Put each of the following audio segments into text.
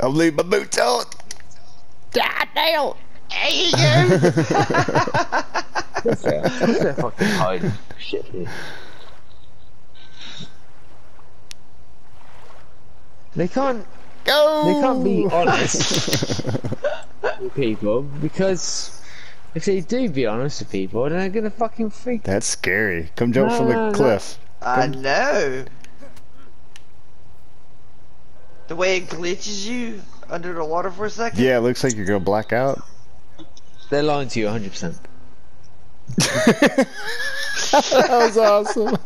I'm leaving my boots on. God damn! There you go. What's that? Fucking hiding shit here? They can't. Go. They can't be honest with people because if they do be honest with people, then they're gonna fucking freak. That's scary. Come jump from the No, no, no. cliff. I know. The way it glitches you under the water for a second. Yeah, it looks like you're gonna black out. They're lying to you 100. percent that was awesome.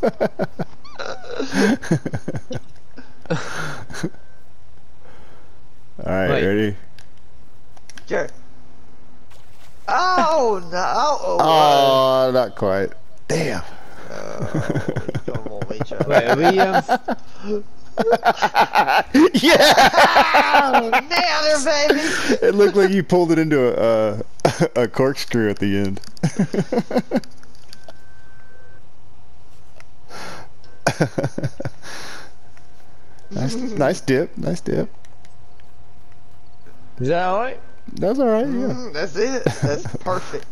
All right, ready? Sure. Oh no! Oh, Oh, not quite. Damn. oh, come on, wait, Wait, are we? Um, yeah. Oh, nailed her, baby! It looked like you pulled it into a a, a corkscrew at the end. nice, nice dip. Nice dip. is that alright? That's all right. Yeah. Mm, that's it. That's perfect.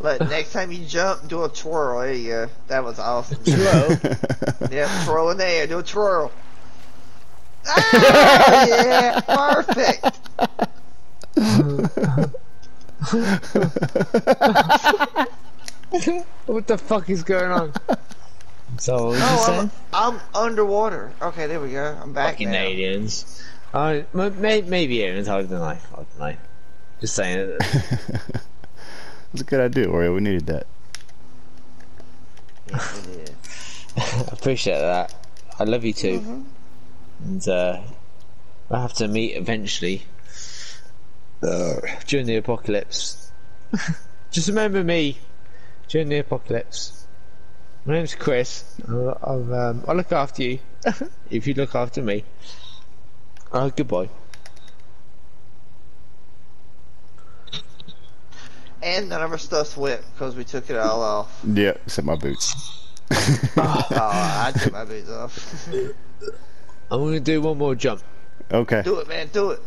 Look, next time you jump, do a twirl. There you go. That was awesome. Twirl. Yep, twirl in the air. Do a twirl. Ah, yeah, perfect. what the fuck is going on? So what was you Oh, saying? I'm, I'm underwater. Okay, there we go. I'm back Fucking now. aliens. Uh, maybe aliens. I don't know. I don't know. Just saying. That's a good idea, Oreo. We needed that. Yes, it is. I appreciate that. I love you too. Mm-hmm. And uh, we'll have to meet eventually during the apocalypse. Just remember me during the apocalypse. My name's Chris. I'll, I'll, um, I'll look after you if you look after me. Uh, goodbye. And none of our stuff's wet because we took it all off. Yeah, except my boots. Oh, I took my boots off. I'm gonna do one more jump. Okay. do it, man. Do it.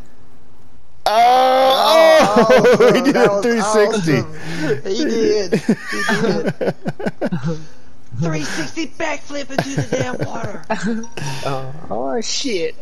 Oh, awesome. he oh, did That a 360. awesome. He did. He did. 360 backflip into the damn water. Oh, oh shit.